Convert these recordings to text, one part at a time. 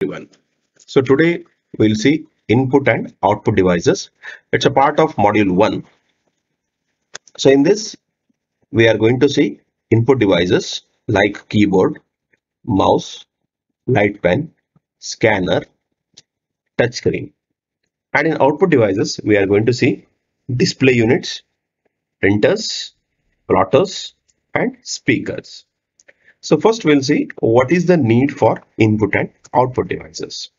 everyone. So today we'll see input and output devices. It's a part of module 1. So in this we are going to see input devices like keyboard, mouse, light pen, scanner, touchscreen. And in output devices we are going to see display units, printers, plotters and speakers. So first we'll see what is the need for input and output devices.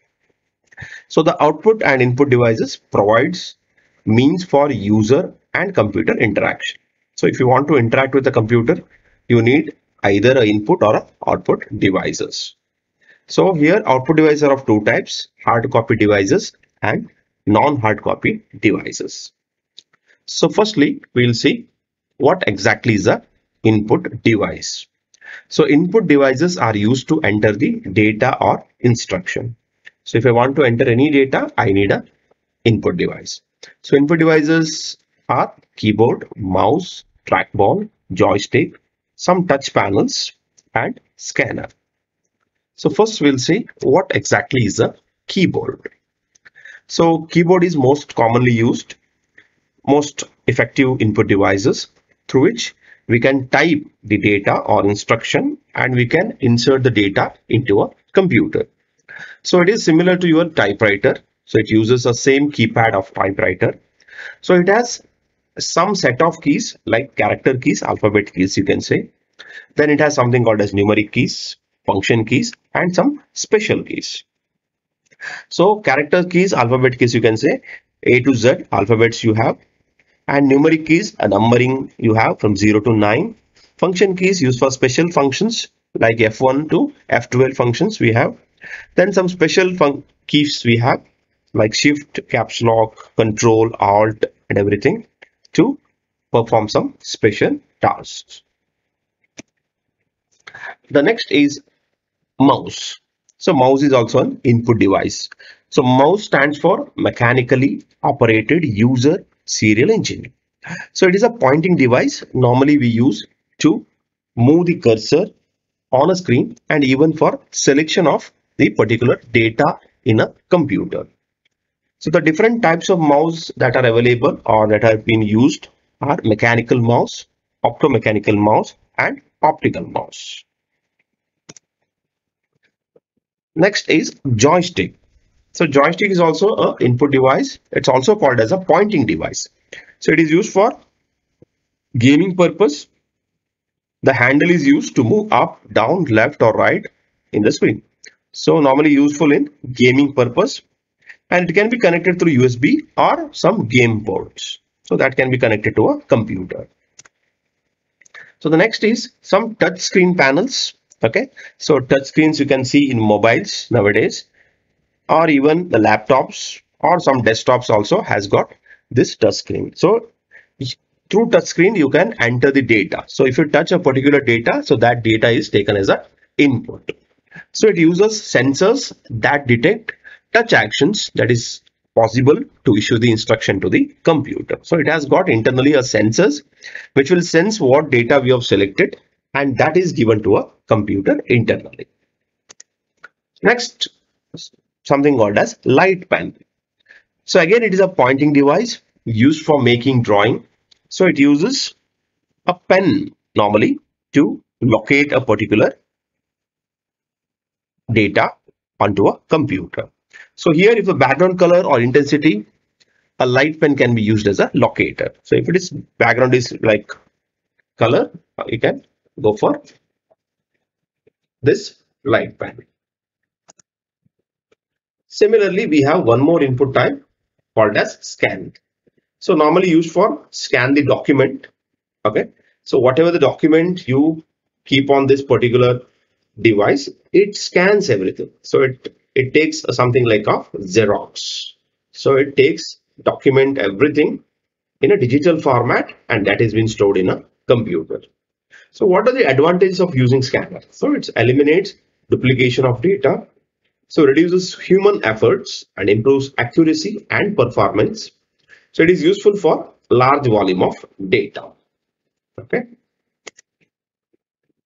So the output and input devices provides means for user and computer interaction. So if you want to interact with the computer, you need either an input or a output devices. So here output devices are of two types, hard copy devices and non-hard copy devices. So firstly, we'll see what exactly is a input device. So input devices are used to enter the data or instruction. So if I want to enter any data, I need a input device. So input devices are keyboard, mouse, trackball, joystick, some touch panels and scanner. So first we'll see what exactly is a keyboard. So keyboard is most commonly used, most effective input devices through which we can type the data or instruction and we can insert the data into a computer. So it is similar to your typewriter. So it uses the same keypad of typewriter. So it has some set of keys like character keys, alphabet keys you can say. Then it has something called as numeric keys, function keys and some special keys. So character keys, alphabet keys you can say A to Z alphabets you have and numeric keys a numbering you have from 0 to 9 function keys used for special functions like f1 to f12 functions we have. Then some special keys we have like shift caps lock control alt and everything to perform some special tasks. The next is mouse. So mouse is also an input device. So mouse stands for mechanically operated user serial engine. So it is a pointing device normally we use to move the cursor on a screen and even for selection of the particular data in a computer. So the different types of mouse that are available or that have been used are mechanical mouse, optomechanical mouse and optical mouse. Next is joystick. So joystick is also a input device. It's also called as a pointing device. So it is used for gaming purpose. The handle is used to move up, down, left or right in the screen. So normally useful in gaming purpose and it can be connected through USB or some game ports. So that can be connected to a computer. So the next is some touch screen panels. Okay, so touch screens you can see in mobiles nowadays or even the laptops or some desktops also has got this touch screen. So through touch screen you can enter the data. So if you touch a particular data, so that data is taken as a input. So it uses sensors that detect touch actions that is possible to issue the instruction to the computer. So it has got internally a sensors which will sense what data we have selected and that is given to a computer internally. Next something called as light pen. So again, it is a pointing device used for making drawing. So it uses a pen normally to locate a particular data onto a computer. So here if the background color or intensity, a light pen can be used as a locator. So if it is background is like color, you can go for this light pen. Similarly, we have one more input type called as scan. So normally used for scan the document. Okay. So whatever the document you keep on this particular device, it scans everything. So it, it takes something like a Xerox. So it takes document everything in a digital format and that has been stored in a computer. So what are the advantages of using scanner? So it eliminates duplication of data so reduces human efforts and improves accuracy and performance. So it is useful for large volume of data. Okay.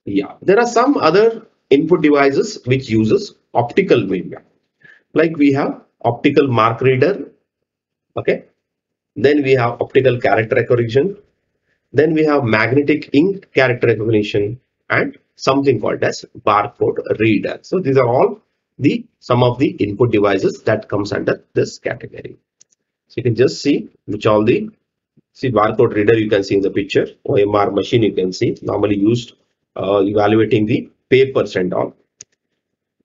Yeah, there are some other input devices which uses optical media. like we have optical mark reader okay then we have optical character recognition then we have magnetic ink character recognition and something called as barcode reader so these are all the some of the input devices that comes under this category. So you can just see which all the see barcode reader you can see in the picture omr machine you can see normally used uh, evaluating the papers and all.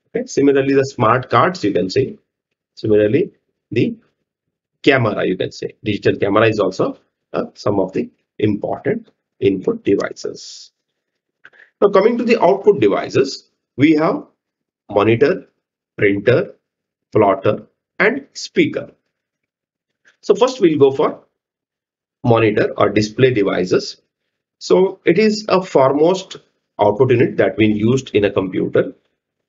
Okay similarly the smart cards you can see. Similarly the camera you can say digital camera is also uh, some of the important input devices. Now coming to the output devices we have monitor printer plotter and speaker. So first we'll go for monitor or display devices. So it is a foremost output unit that been used in a computer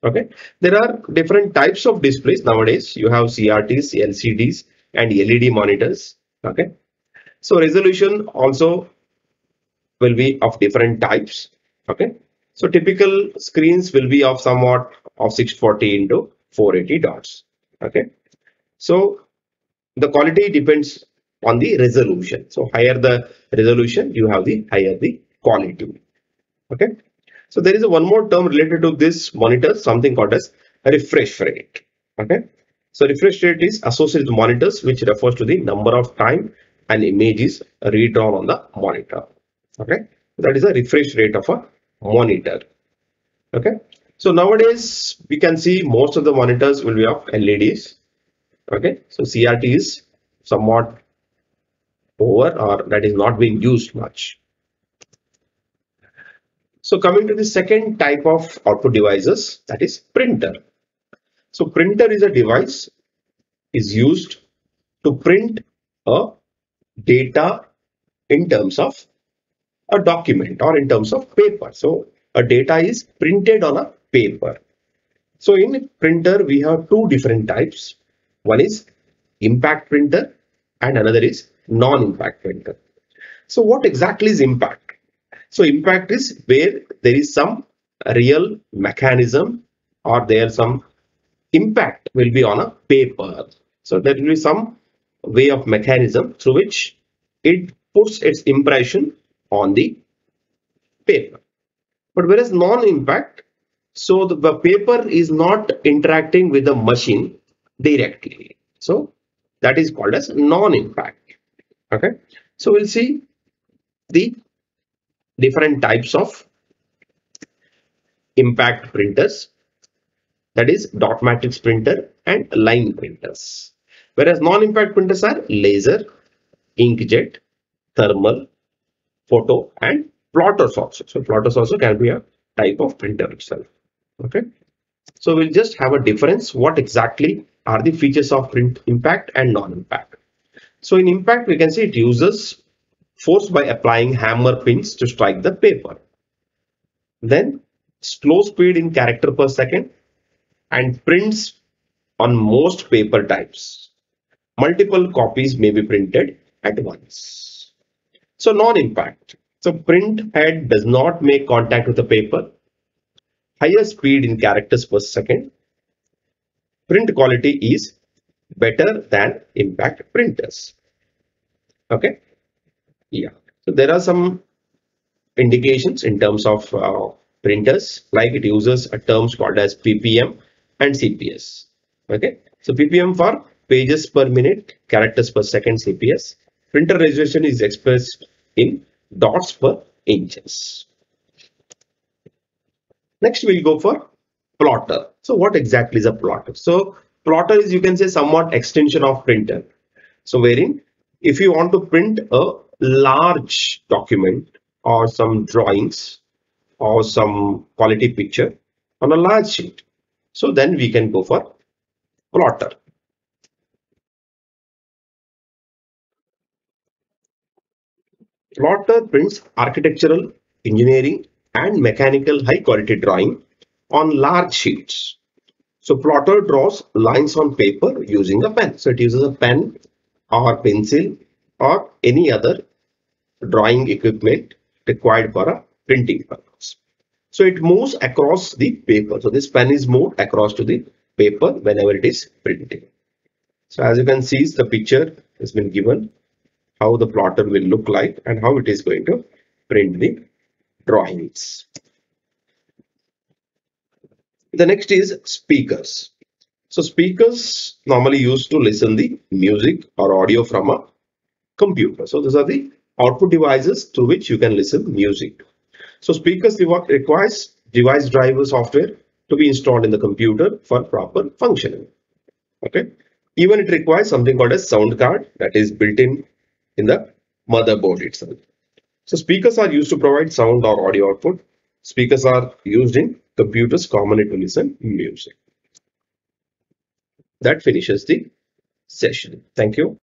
okay? There are different types of displays nowadays. You have crts lcds and led monitors okay? So resolution also will be of different types okay? So typical screens will be of somewhat of 640 into 480 dots okay so the quality depends on the resolution so higher the resolution you have the higher the quality okay so there is a one more term related to this monitor, something called as refresh rate. Okay. So refresh rate is associated with monitors, which refers to the number of time an image is redrawn on the monitor. Okay. That is a refresh rate of a monitor. Okay. So nowadays we can see most of the monitors will be of LEDs. Okay. So CRT is somewhat over or that is not being used much. So coming to the second type of output devices, that is printer. So printer is a device is used to print a data in terms of a document or in terms of paper. So a data is printed on a paper. So in printer, we have two different types. One is impact printer and another is non-impact printer. So what exactly is impact? So impact is where there is some real mechanism or there some impact will be on a paper. So there will be some way of mechanism through which it puts its impression on the paper. But whereas non-impact, so the, the paper is not interacting with the machine directly. So that is called as non-impact. Okay. So we'll see the different types of impact printers that is dot matrix printer and line printers whereas non-impact printers are laser inkjet thermal photo and plotters also so plotters also can be a type of printer itself okay so we'll just have a difference what exactly are the features of print impact and non-impact so in impact we can see it uses force by applying hammer pins to strike the paper. Then slow speed in character per second and prints on most paper types. Multiple copies may be printed at once. So non-impact. So print head does not make contact with the paper. Higher speed in characters per second. Print quality is better than impact printers. Okay. Yeah. So there are some indications in terms of uh, printers, like it uses a terms called as ppm and CPS. Okay. So ppm for pages per minute, characters per second CPS. Printer resolution is expressed in dots per inches. Next, we'll go for plotter. So what exactly is a plotter? So plotter is you can say somewhat extension of printer. So wherein if you want to print a large document or some drawings or some quality picture on a large sheet. So then we can go for plotter. Plotter prints architectural, engineering and mechanical high quality drawing on large sheets. So plotter draws lines on paper using a pen. So it uses a pen or pencil or any other drawing equipment required for a printing purpose. So it moves across the paper. So this pen is moved across to the paper whenever it is printing. So as you can see, the picture has been given how the plotter will look like and how it is going to print the drawings. The next is speakers. So speakers normally used to listen the music or audio from a computer. So these are the output devices through which you can listen music. So speakers requires device driver software to be installed in the computer for proper functioning. Okay. Even it requires something called a sound card that is built in in the motherboard itself. So speakers are used to provide sound or audio output. Speakers are used in computers commonly to listen music. That finishes the session. Thank you.